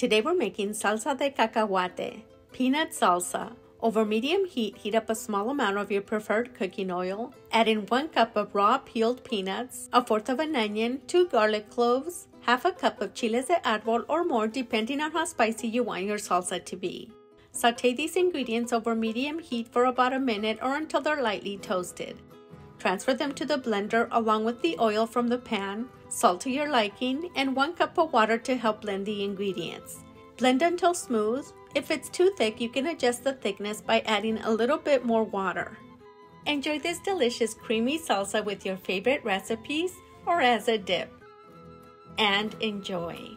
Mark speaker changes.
Speaker 1: Today we're making salsa de cacahuate, peanut salsa. Over medium heat, heat up a small amount of your preferred cooking oil. Add in one cup of raw peeled peanuts, a fourth of an onion, two garlic cloves, half a cup of chiles de árbol or more depending on how spicy you want your salsa to be. Saute these ingredients over medium heat for about a minute or until they're lightly toasted. Transfer them to the blender along with the oil from the pan, salt to your liking, and 1 cup of water to help blend the ingredients. Blend until smooth. If it's too thick, you can adjust the thickness by adding a little bit more water. Enjoy this delicious creamy salsa with your favorite recipes or as a dip. And enjoy!